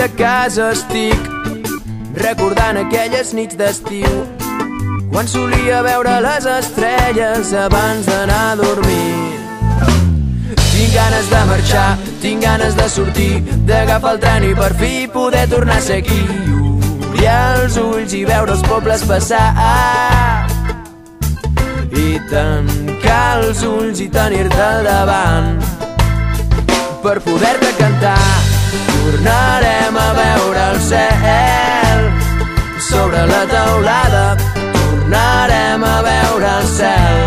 de casa estic recordant aquelles nits d'estiu quan solia veure les estrelles abans d'anar a dormir. Tinc ganes de marxar, tinc ganes de sortir, d'agafar el tren i per fi poder tornar a ser aquí. Obrir els ulls i veure els pobles passar. I tancar els ulls i tenir-te davant per poder-te cantar. Tornarem a veure el cel sobre la teulada. Tornarem a veure el cel.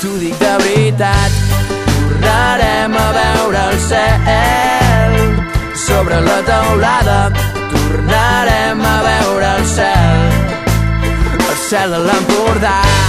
T'ho dic de veritat. Tornarem a veure el cel sobre la teulada. Tornarem a veure el cel, el cel de l'Empordà.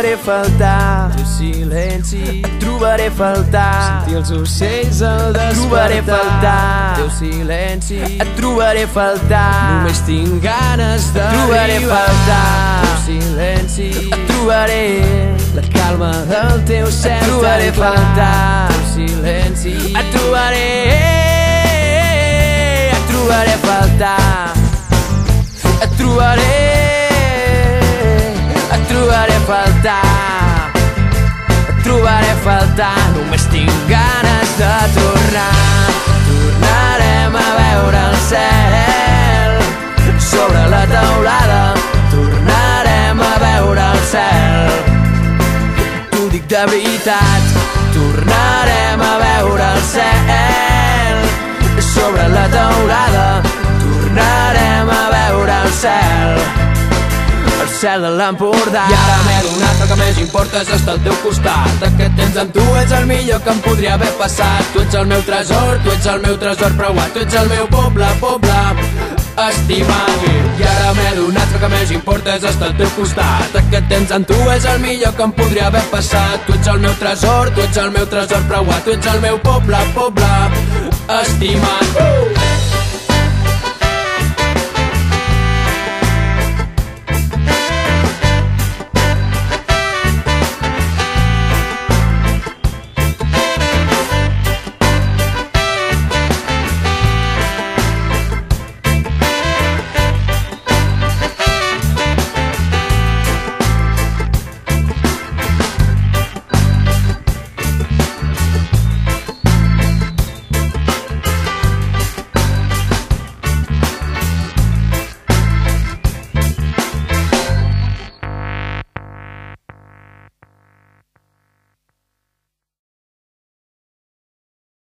Trobaré faltar. El silenci. Et trobaré faltar. Sentir els ocells al et despertar. Trobaré faltar. Teu silenci. Et trobaré faltar. Només tinc ganes de trobaré faltar. Teu silenci. Et trobaré. La calma del teu cel et trobaré clar. faltar. Teu silenci. Et trobaré. Et trobaré faltar. Et trobaré et trobaré faltar. Et trobaré faltar només tinc ganes de tornar. Tornarem a veure el cel sobre la teulada. Tornarem a veure el cel. T'ho dic de veritat tornarem a veure el cel cel de l'Empordà. I ara m'he adonat que el que més importa és estar al teu costat. Que tens amb tu és el millor que em podria haver passat. Tu ets el meu tresor, tu ets el meu tresor preuat. Tu ets el meu poble, poble estimat. I ara m'he adonat que el que més importa és estar al teu costat. Que tens amb tu és el millor que em podria haver passat. Tu ets el meu tresor, tu ets el meu tresor preuat. Tu ets el meu poble, poble estimat. uh!